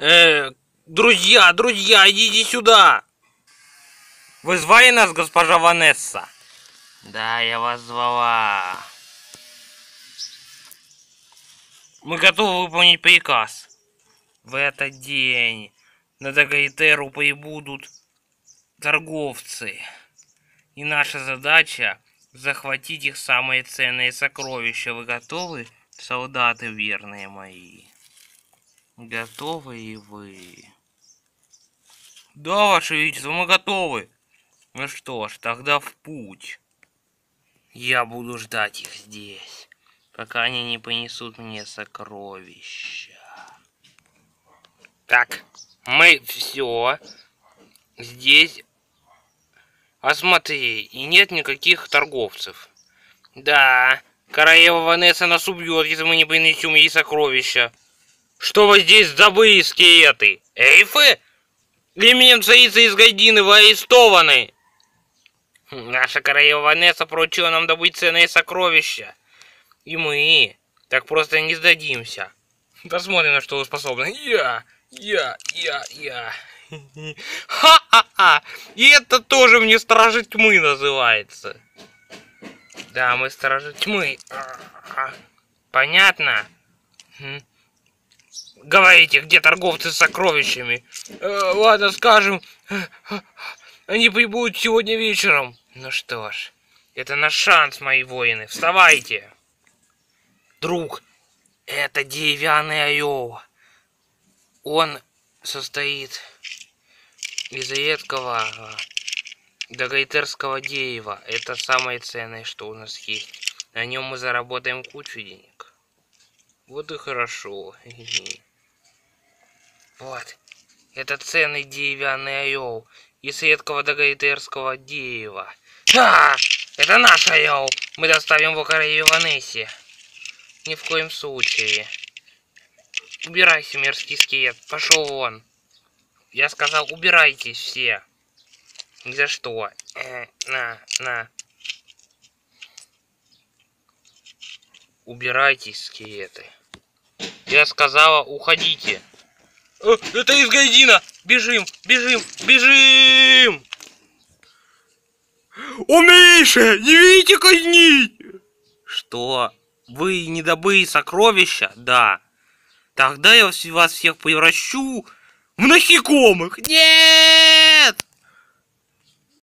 Э, друзья, друзья, идите сюда! Вы звали нас, госпожа Ванесса? Да, я вас звала. Мы готовы выполнить приказ. В этот день на Дагайтеру прибудут торговцы. И наша задача захватить их самые ценные сокровища. Вы готовы, солдаты верные мои? Готовы и вы? Да, Ваше Величество, мы готовы. Ну что ж, тогда в путь. Я буду ждать их здесь, пока они не принесут мне сокровища. Так, мы все здесь осмотрели, и нет никаких торговцев. Да, королева Ванесса нас убьет, если мы не принесем ей сокровища. Что вы здесь забыли, скелеты? Эйфы? Именем царицы из Гайдины вы арестованы. Наша королева Ванесса поручила нам добыть ценные сокровища. И мы так просто не сдадимся. Посмотрим, на что вы способны. Я, я, я, я. Ха-ха-ха! И это тоже мне Стражи Тьмы называется. Да, мы Стражи Тьмы. Понятно? Говорите, где торговцы с сокровищами? Э, ладно, скажем. Они прибудут сегодня вечером. Ну что ж, это наш шанс, мои воины. Вставайте. Друг, это деревянный орел. Он состоит из редкого дагайтерского дерева. Это самое ценное, что у нас есть. На нем мы заработаем кучу денег. Вот и хорошо. Вот. Это ценный деревянный орел из редкого дагайтерского дерева. А, это наш орел. Мы доставим его королеве Ванессе. Ни в коем случае. Убирайся, мерзкий скелет. Пошел вон. Я сказал, убирайтесь все. Ни за что. Э, на, на. Убирайтесь, скелеты. Я сказала, уходите. Э, это из Гайдина! Бежим, бежим, бежим! О, Миша, не видите казнить! Что? Вы не добыли сокровища? Да. Тогда я вас всех превращу в насекомых. Нет!